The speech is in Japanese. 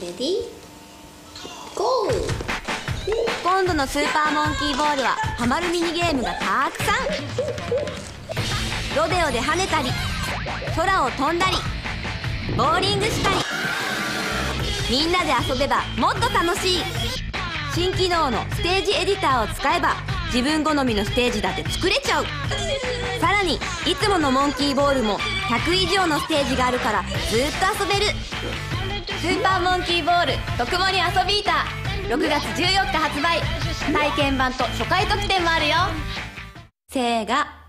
レディーゴー。今度のスーパーモンキーボールはハマるミニゲームがたくさん。ロデオで跳ねたり空を飛んだりボーリングしたり。みんなで遊べばもっと楽しい。新機能のステージエディターを使えば自分好みのステージだって作れちゃう。さらにいつものモンキーボールも100以上のステージがあるからずっと遊べる。スーパーモンキーボール特盛り遊びータ6月14日発売。体験版と初回特典もあるよ。せーが